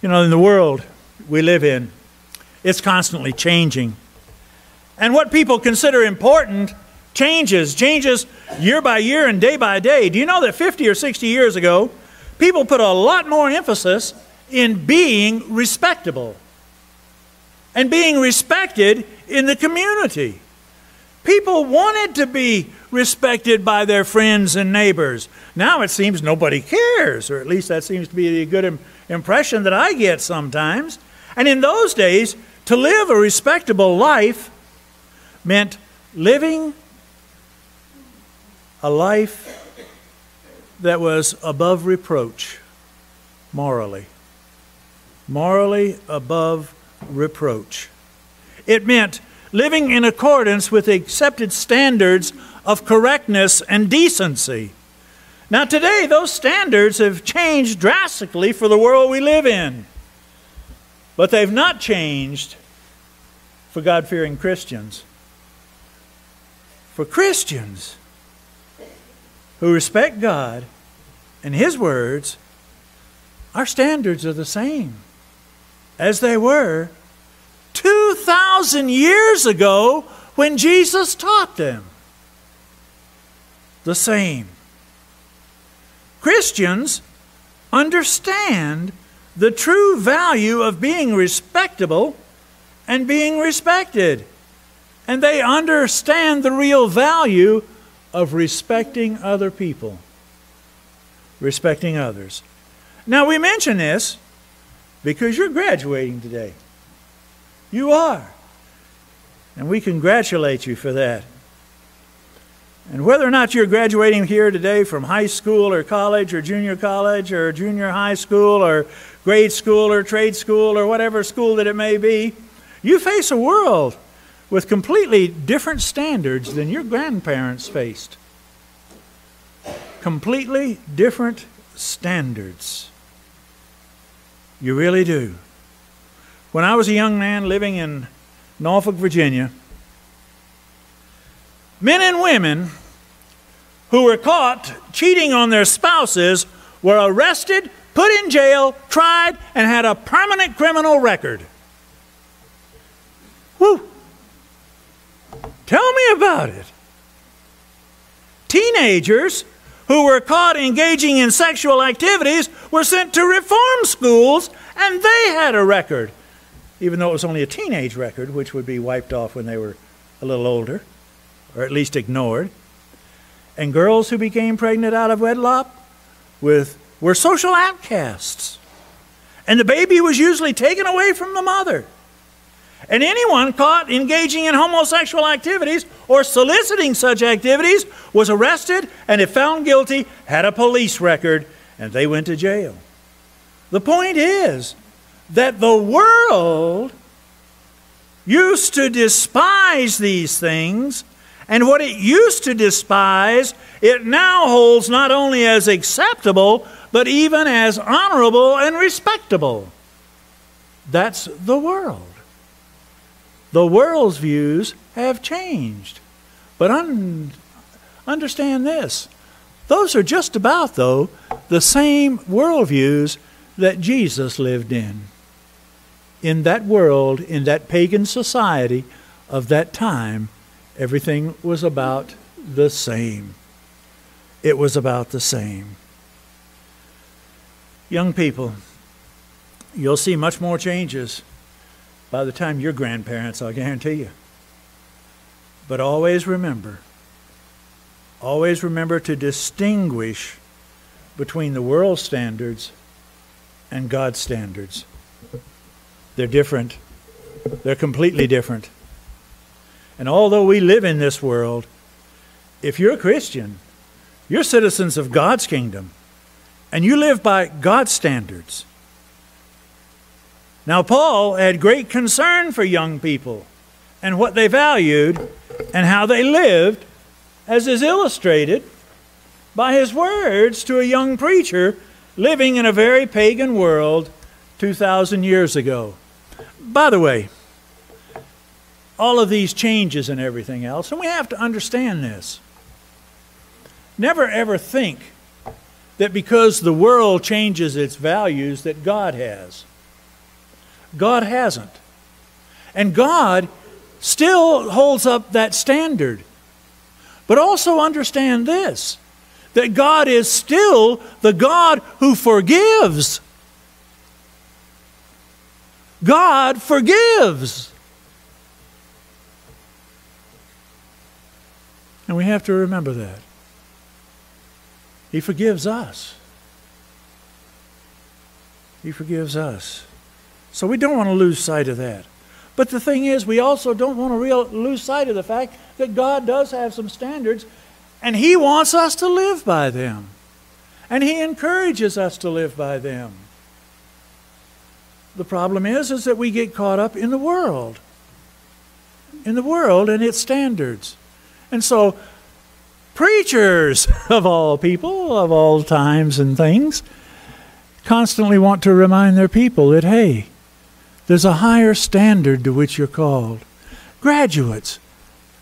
You know, in the world we live in, it's constantly changing. And what people consider important changes, changes year by year and day by day. Do you know that 50 or 60 years ago, people put a lot more emphasis in being respectable and being respected in the community? People wanted to be respected by their friends and neighbors. Now it seems nobody cares, or at least that seems to be the good impression that I get sometimes. And in those days, to live a respectable life meant living a life that was above reproach morally. Morally above reproach. It meant living in accordance with accepted standards of correctness and decency. Now, today, those standards have changed drastically for the world we live in, but they've not changed for God fearing Christians. For Christians who respect God and His words, our standards are the same as they were 2,000 years ago when Jesus taught them the same. Christians understand the true value of being respectable and being respected. And they understand the real value of respecting other people, respecting others. Now, we mention this because you're graduating today. You are. And we congratulate you for that. And whether or not you're graduating here today from high school or college or junior college or junior high school or grade school or trade school or whatever school that it may be, you face a world with completely different standards than your grandparents faced. Completely different standards. You really do. When I was a young man living in Norfolk, Virginia, Men and women who were caught cheating on their spouses were arrested, put in jail, tried, and had a permanent criminal record. Whew. Tell me about it. Teenagers who were caught engaging in sexual activities were sent to reform schools and they had a record, even though it was only a teenage record, which would be wiped off when they were a little older or at least ignored. And girls who became pregnant out of wedlock with, were social outcasts. And the baby was usually taken away from the mother. And anyone caught engaging in homosexual activities or soliciting such activities was arrested and, if found guilty, had a police record and they went to jail. The point is that the world used to despise these things and what it used to despise, it now holds not only as acceptable, but even as honorable and respectable. That's the world. The world's views have changed. But un- understand this those are just about, though, the same worldviews that Jesus lived in. In that world, in that pagan society of that time, Everything was about the same. It was about the same. Young people, you'll see much more changes by the time you're grandparents, I'll guarantee you. But always remember, always remember to distinguish between the world standards and God's standards. They're different, they're completely different. And although we live in this world, if you're a Christian, you're citizens of God's kingdom and you live by God's standards. Now, Paul had great concern for young people and what they valued and how they lived, as is illustrated by his words to a young preacher living in a very pagan world 2,000 years ago. By the way, all of these changes and everything else. And we have to understand this. Never ever think that because the world changes its values that God has. God hasn't. And God still holds up that standard. But also understand this that God is still the God who forgives. God forgives. And we have to remember that. He forgives us. He forgives us. So we don't want to lose sight of that. But the thing is, we also don't want to real, lose sight of the fact that God does have some standards, and He wants us to live by them. And He encourages us to live by them. The problem is, is that we get caught up in the world. In the world and its standards. And so, preachers of all people, of all times and things, constantly want to remind their people that, hey, there's a higher standard to which you're called. Graduates,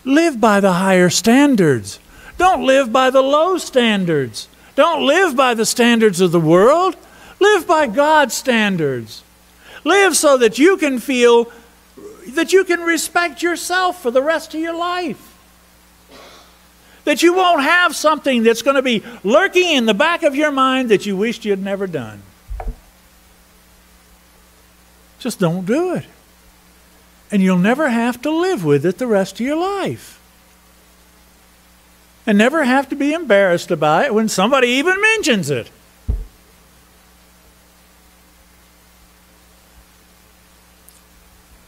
live by the higher standards. Don't live by the low standards. Don't live by the standards of the world. Live by God's standards. Live so that you can feel that you can respect yourself for the rest of your life. That you won't have something that's going to be lurking in the back of your mind that you wished you'd never done. Just don't do it. And you'll never have to live with it the rest of your life. And never have to be embarrassed about it when somebody even mentions it.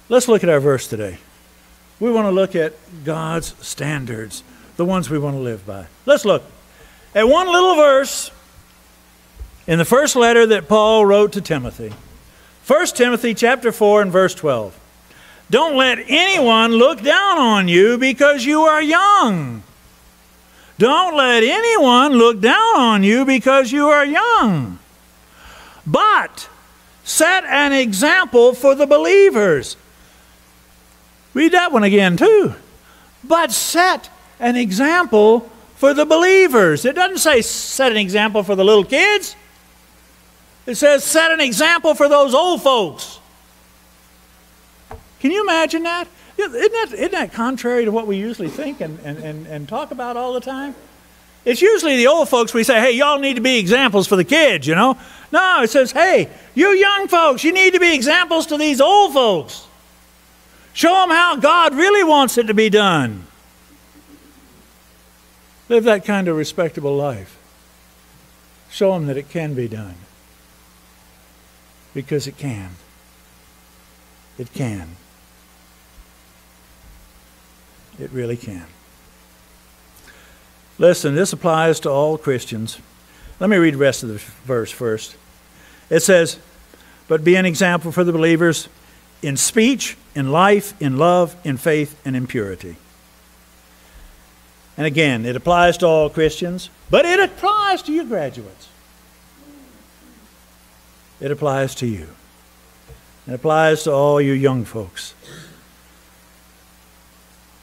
Let's look at our verse today. We want to look at God's standards, the ones we want to live by. Let's look at one little verse in the first letter that Paul wrote to Timothy. 1 Timothy chapter 4 and verse 12. Don't let anyone look down on you because you are young. Don't let anyone look down on you because you are young. But set an example for the believers. Read that one again, too. But set an example for the believers. It doesn't say set an example for the little kids. It says, set an example for those old folks. Can you imagine that? Isn't that, isn't that contrary to what we usually think and, and, and, and talk about all the time? It's usually the old folks we say, hey, y'all need to be examples for the kids, you know? No, it says, hey, you young folks, you need to be examples to these old folks. Show them how God really wants it to be done. Live that kind of respectable life. Show them that it can be done because it can. It can. It really can. Listen, this applies to all Christians. Let me read the rest of the verse first. It says, But be an example for the believers in speech, in life, in love, in faith, and in purity. And again, it applies to all Christians, but it applies to you graduates. It applies to you. It applies to all you young folks.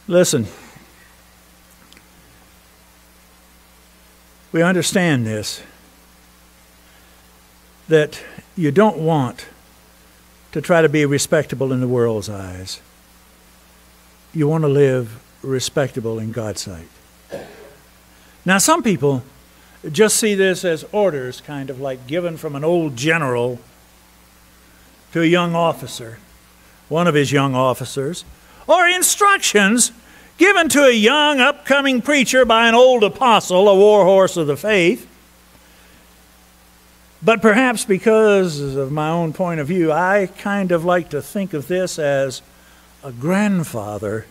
Listen, we understand this that you don't want to try to be respectable in the world's eyes. You want to live respectable in God's sight. Now, some people just see this as orders, kind of like given from an old general to a young officer, one of his young officers, or instructions given to a young upcoming preacher by an old apostle, a warhorse of the faith. But perhaps because of my own point of view, I kind of like to think of this as a grandfather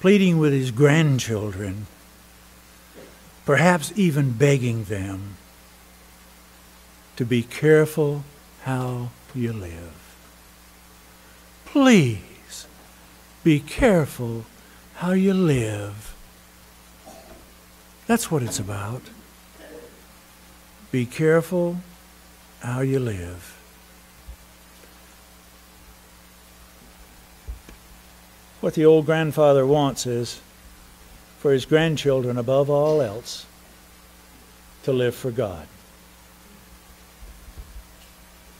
pleading with his grandchildren perhaps even begging them to be careful how you live. Please be careful how you live. That's what it's about. Be careful how you live. What the old grandfather wants is for his grandchildren above all else to live for God.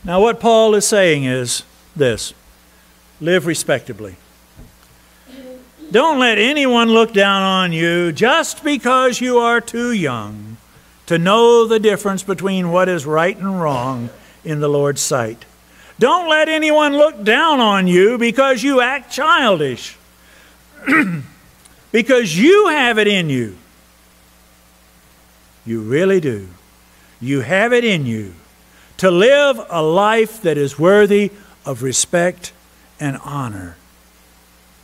Now, what Paul is saying is this live respectably. Don't let anyone look down on you just because you are too young to know the difference between what is right and wrong in the Lord's sight. Don't let anyone look down on you because you act childish. because you have it in you. You really do. You have it in you to live a life that is worthy of respect and honor,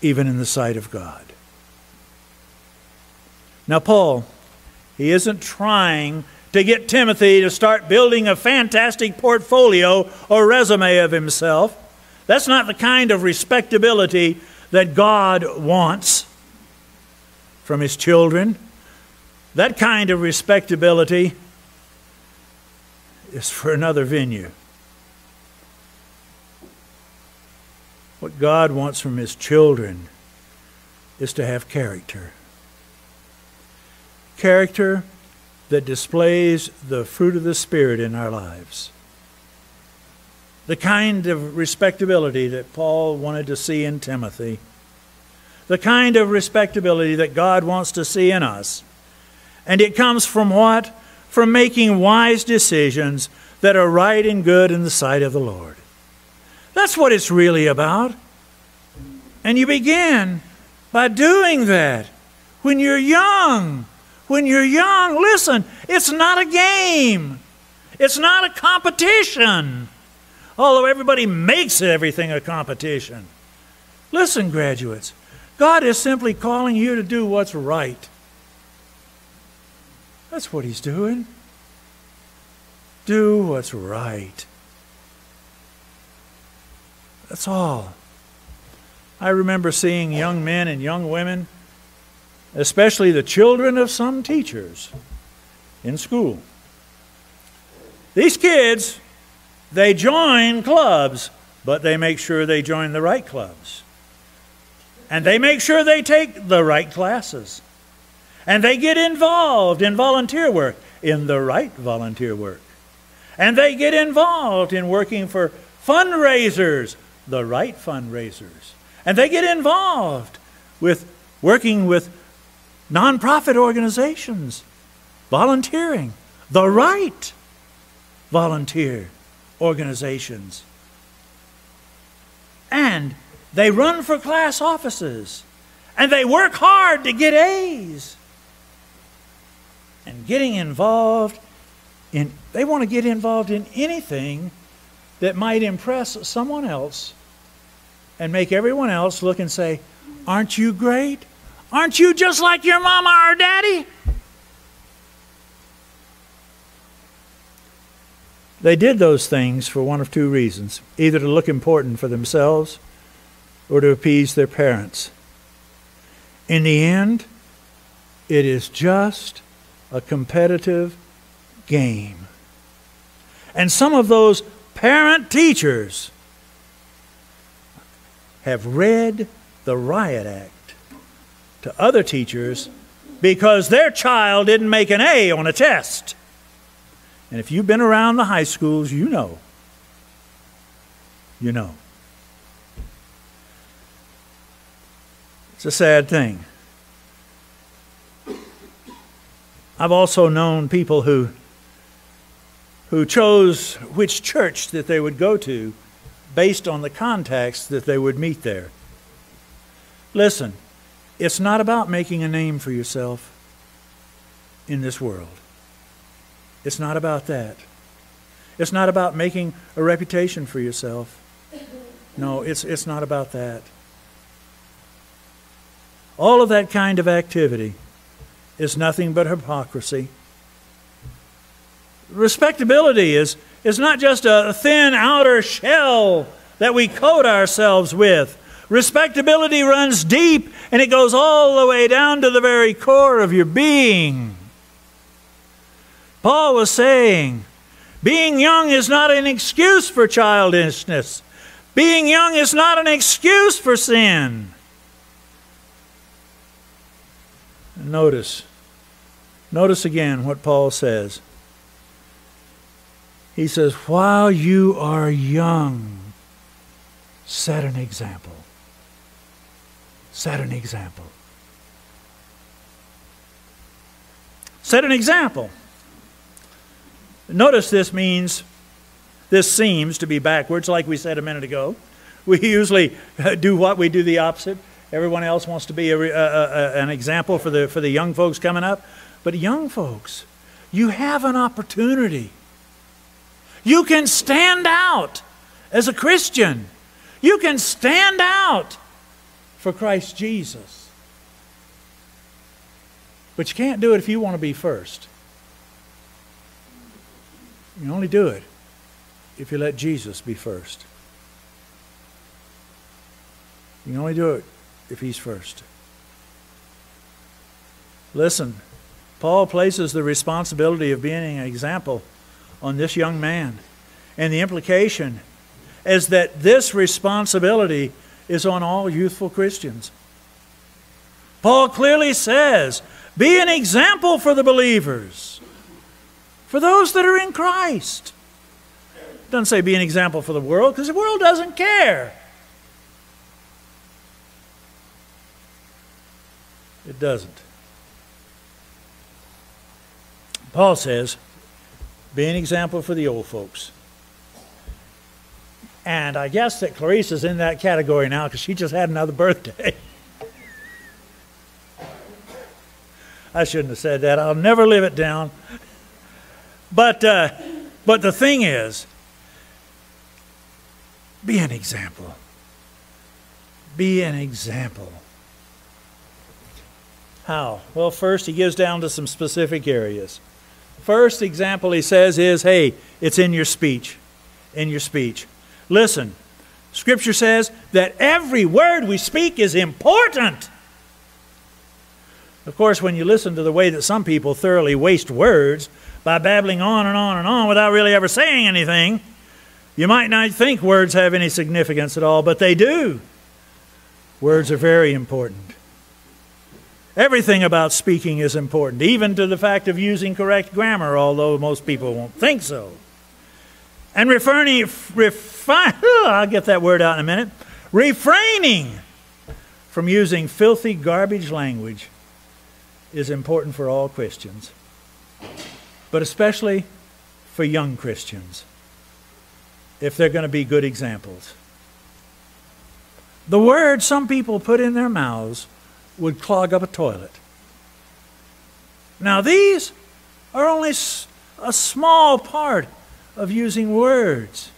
even in the sight of God. Now, Paul, he isn't trying to get Timothy to start building a fantastic portfolio or resume of himself. That's not the kind of respectability that God wants from his children. That kind of respectability is for another venue. What God wants from his children is to have character. Character that displays the fruit of the Spirit in our lives. The kind of respectability that Paul wanted to see in Timothy. The kind of respectability that God wants to see in us. And it comes from what? From making wise decisions that are right and good in the sight of the Lord. That's what it's really about. And you begin by doing that when you're young. When you're young, listen, it's not a game. It's not a competition. Although everybody makes everything a competition. Listen, graduates, God is simply calling you to do what's right. That's what He's doing. Do what's right. That's all. I remember seeing young men and young women, especially the children of some teachers in school. These kids, they join clubs, but they make sure they join the right clubs. And they make sure they take the right classes. And they get involved in volunteer work, in the right volunteer work. And they get involved in working for fundraisers, the right fundraisers. And they get involved with working with nonprofit organizations, volunteering, the right volunteer organizations. And they run for class offices. And they work hard to get A's. And getting involved in, they want to get involved in anything that might impress someone else and make everyone else look and say, Aren't you great? Aren't you just like your mama or daddy? They did those things for one of two reasons either to look important for themselves or to appease their parents. In the end, it is just a competitive game. And some of those parent teachers have read the Riot Act to other teachers because their child didn't make an A on a test. And if you've been around the high schools, you know. You know. It's a sad thing. I've also known people who who chose which church that they would go to based on the contacts that they would meet there. Listen, it's not about making a name for yourself in this world. It's not about that. It's not about making a reputation for yourself. No, it's, it's not about that. All of that kind of activity is nothing but hypocrisy respectability is, is not just a thin outer shell that we coat ourselves with. Respectability runs deep and it goes all the way down to the very core of your being. Paul was saying, being young is not an excuse for childishness. Being young is not an excuse for sin. Notice, notice again what Paul says. He says, while you are young, Set an example. Set an example. Set an example. Notice this means, this seems to be backwards, like we said a minute ago. We usually do what? We do the opposite. Everyone else wants to be a, a, a, an example for the, for the young folks coming up. But young folks, you have an opportunity. You can stand out as a Christian. You can stand out for Christ Jesus. But you can't do it if you want to be first. You only do it if you let Jesus be first. You can only do it if he's first. Listen, Paul places the responsibility of being an example on this young man. And the implication is that this responsibility is on all youthful Christians. Paul clearly says, be an example for the believers, for those that are in Christ. doesn't say be an example for the world because the world doesn't care. It doesn't. Paul says, be an example for the old folks. And I guess that Clarice is in that category now because she just had another birthday. I shouldn't have said that. I'll never live it down. But, uh, but the thing is, be an example. Be an example. How? Well, first, he gives down to some specific areas. First example he says is hey, it's in your speech. In your speech. Listen, Scripture says that every word we speak is important. Of course, when you listen to the way that some people thoroughly waste words by babbling on and on and on without really ever saying anything, you might not think words have any significance at all, but they do. Words are very important. Everything about speaking is important, even to the fact of using correct grammar, although most people won't think so. And refraining, I'll get that word out in a minute. Refraining from using filthy garbage language is important for all Christians, but especially for young Christians, if they're going to be good examples. The word some people put in their mouths would clog up a toilet. Now, these are only a small part of using words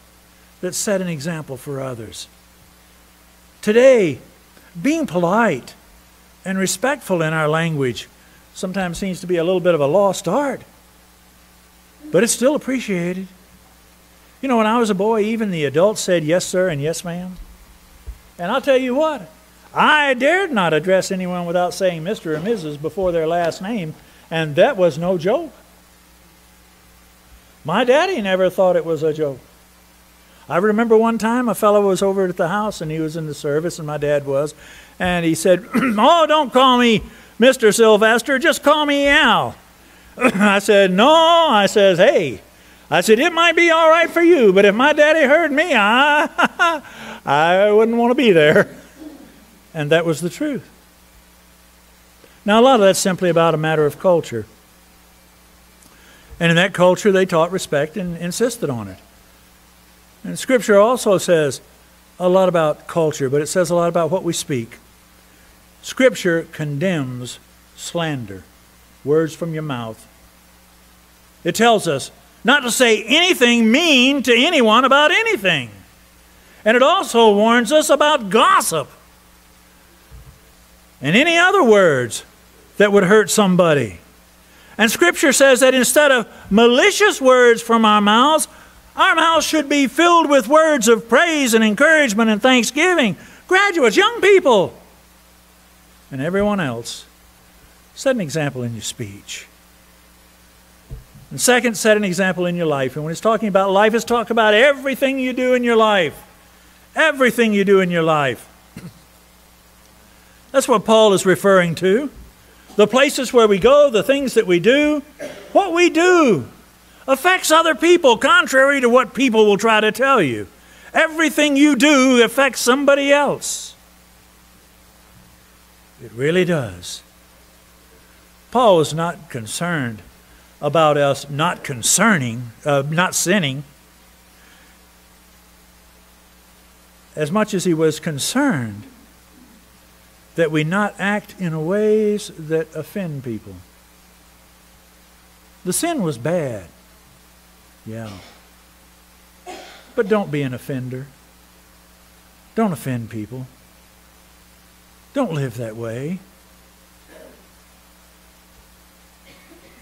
that set an example for others. Today, being polite and respectful in our language sometimes seems to be a little bit of a lost art, but it's still appreciated. You know, when I was a boy, even the adults said yes, sir, and yes, ma'am. And I'll tell you what, I dared not address anyone without saying Mr. or Mrs. before their last name, and that was no joke. My daddy never thought it was a joke. I remember one time a fellow was over at the house and he was in the service, and my dad was, and he said, Oh, don't call me Mr. Sylvester, just call me Al. I said, No. I says, Hey, I said, It might be all right for you, but if my daddy heard me, I, I wouldn't want to be there. And that was the truth. Now, a lot of that's simply about a matter of culture. And in that culture, they taught respect and insisted on it. And Scripture also says a lot about culture, but it says a lot about what we speak. Scripture condemns slander, words from your mouth. It tells us not to say anything mean to anyone about anything. And it also warns us about gossip and any other words that would hurt somebody. And Scripture says that instead of malicious words from our mouths, our mouths should be filled with words of praise and encouragement and thanksgiving. Graduates, young people, and everyone else, set an example in your speech. And second, set an example in your life. And when it's talking about life, it's talking about everything you do in your life. Everything you do in your life. That's what Paul is referring to. The places where we go, the things that we do, what we do affects other people contrary to what people will try to tell you. Everything you do affects somebody else. It really does. Paul was not concerned about us not concerning, uh, not sinning, as much as he was concerned that we not act in ways that offend people. The sin was bad. Yeah. But don't be an offender. Don't offend people. Don't live that way.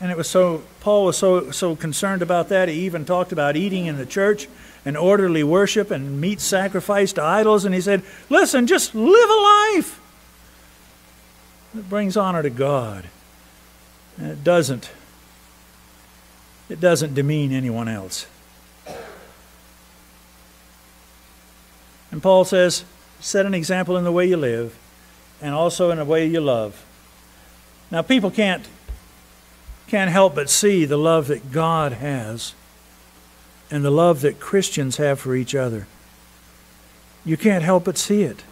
And it was so Paul was so so concerned about that he even talked about eating in the church and orderly worship and meat sacrifice to idols and he said, "Listen, just live a life that brings honor to God. And it doesn't it doesn't demean anyone else." And Paul says, set an example in the way you live and also in the way you love. Now, people can't, can't help but see the love that God has and the love that Christians have for each other. You can't help but see it.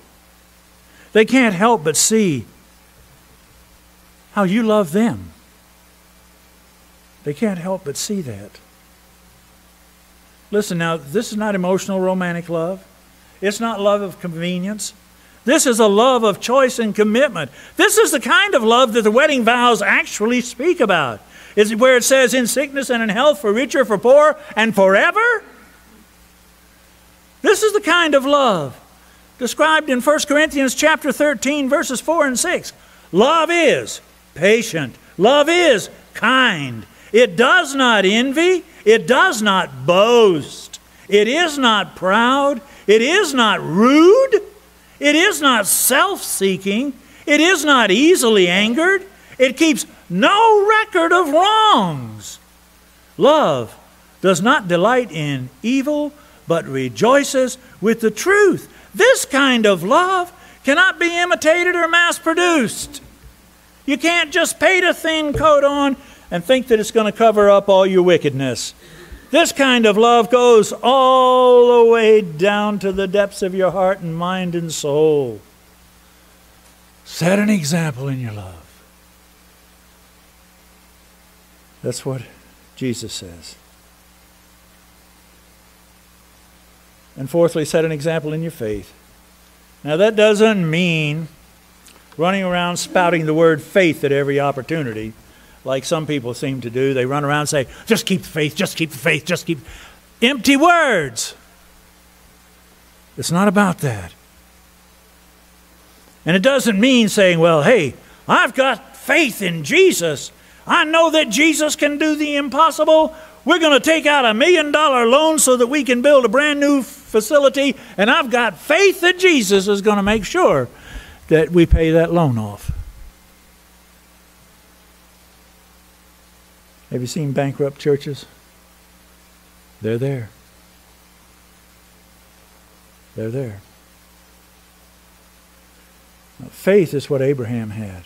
They can't help but see how you love them. They can't help but see that. Listen now, this is not emotional romantic love. It's not love of convenience. This is a love of choice and commitment. This is the kind of love that the wedding vows actually speak about. Is it where it says, in sickness and in health, for richer, for poor, and forever? This is the kind of love described in 1 Corinthians chapter 13, verses 4 and 6. Love is patient. Love is kind. It does not envy. It does not boast. It is not proud. It is not rude. It is not self seeking. It is not easily angered. It keeps no record of wrongs. Love does not delight in evil, but rejoices with the truth. This kind of love cannot be imitated or mass produced. You can't just paint a thin coat on and think that it's going to cover up all your wickedness. This kind of love goes all the way down to the depths of your heart and mind and soul. Set an example in your love. That's what Jesus says. And fourthly, set an example in your faith. Now, that doesn't mean running around spouting the word faith at every opportunity like some people seem to do. They run around and say, just keep the faith, just keep the faith, just keep. Empty words. It's not about that. And it doesn't mean saying, well, hey, I've got faith in Jesus. I know that Jesus can do the impossible. We're going to take out a million dollar loan so that we can build a brand new facility, and I've got faith that Jesus is going to make sure that we pay that loan off. Have you seen bankrupt churches? They're there. They're there. Now, faith is what Abraham had.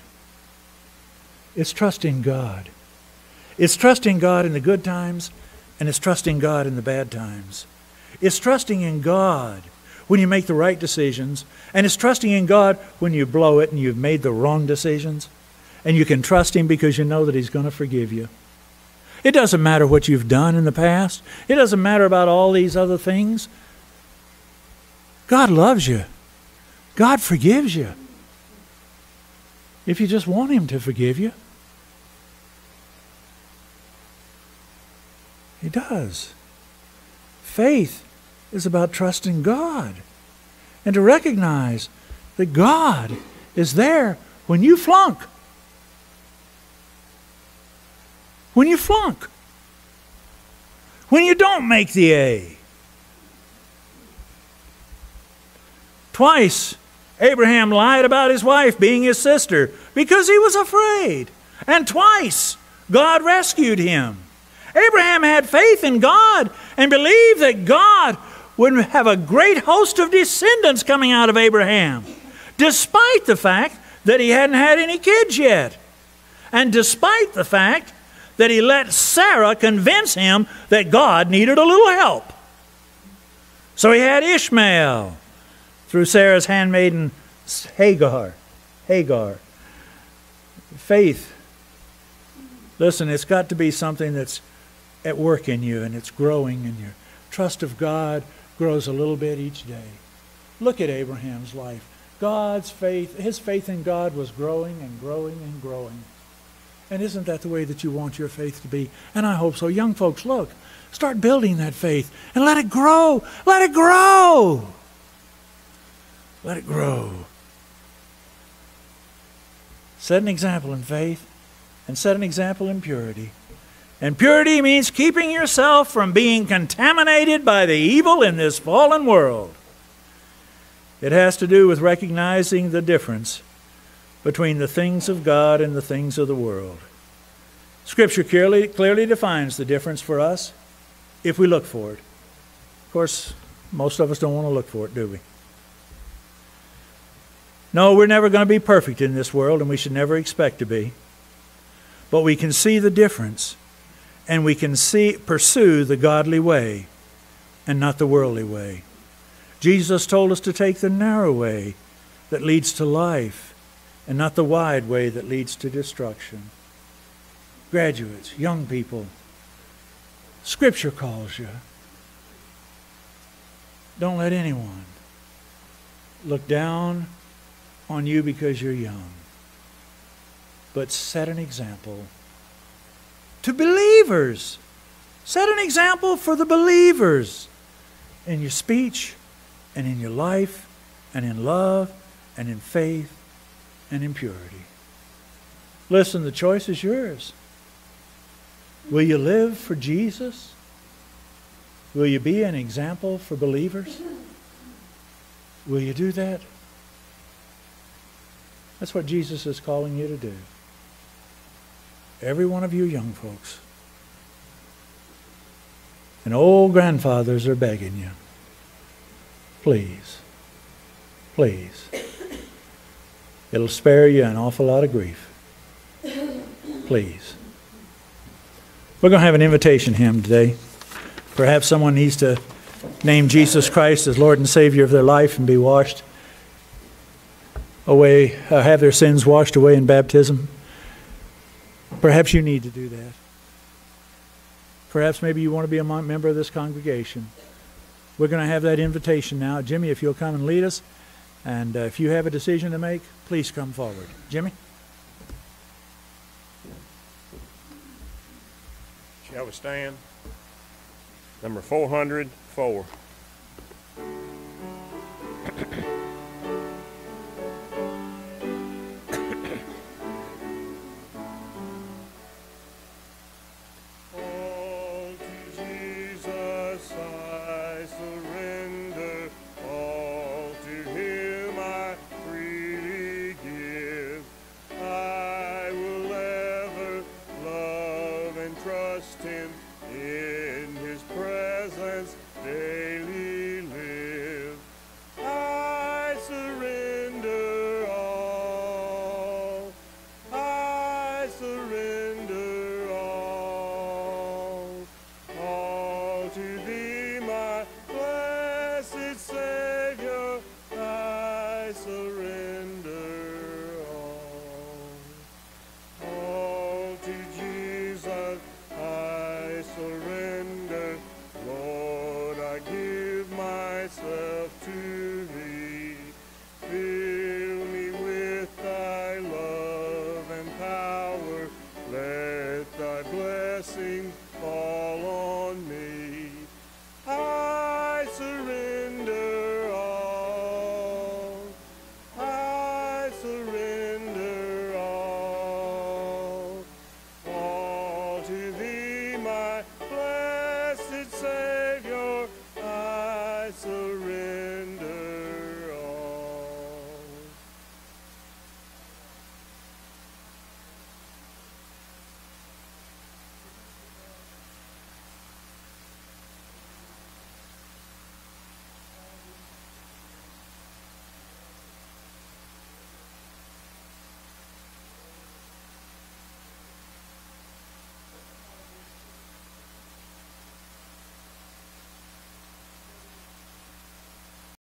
It's trusting God. It's trusting God in the good times, and it's trusting God in the bad times. It's trusting in God when you make the right decisions, and it's trusting in God when you blow it and you've made the wrong decisions. And you can trust Him because you know that He's going to forgive you. It doesn't matter what you've done in the past. It doesn't matter about all these other things. God loves you. God forgives you. If you just want Him to forgive you, He does. Faith is about trusting God and to recognize that God is there when you flunk. when you flunk, when you don't make the A. Twice, Abraham lied about his wife being his sister because he was afraid. And twice, God rescued him. Abraham had faith in God and believed that God would have a great host of descendants coming out of Abraham, despite the fact that he hadn't had any kids yet. And despite the fact that he let Sarah convince him that God needed a little help. So he had Ishmael through Sarah's handmaiden Hagar. Hagar. Faith. Listen, it's got to be something that's at work in you and it's growing in your trust of God grows a little bit each day. Look at Abraham's life. God's faith, his faith in God was growing and growing and growing. And isn't that the way that you want your faith to be? And I hope so. Young folks, look, start building that faith and let it grow. Let it grow. Let it grow. Set an example in faith and set an example in purity. And purity means keeping yourself from being contaminated by the evil in this fallen world. It has to do with recognizing the difference between the things of God and the things of the world. Scripture clearly, clearly defines the difference for us if we look for it. Of course, most of us don't want to look for it, do we? No, we're never going to be perfect in this world, and we should never expect to be. But we can see the difference, and we can see pursue the godly way and not the worldly way. Jesus told us to take the narrow way that leads to life and not the wide way that leads to destruction. Graduates, young people, Scripture calls you. Don't let anyone look down on you because you're young, but set an example to believers. Set an example for the believers in your speech and in your life and in love and in faith and in purity. Listen, the choice is yours. Will you live for Jesus? Will you be an example for believers? Will you do that? That's what Jesus is calling you to do. Every one of you young folks. And old grandfathers are begging you. Please. Please. It'll spare you an awful lot of grief. Please. We're going to have an invitation hymn today. Perhaps someone needs to name Jesus Christ as Lord and Savior of their life and be washed away, uh, have their sins washed away in baptism. Perhaps you need to do that. Perhaps maybe you want to be a member of this congregation. We're going to have that invitation now. Jimmy, if you'll come and lead us. And uh, if you have a decision to make, please come forward. Jimmy? Shall we stand? Number 404.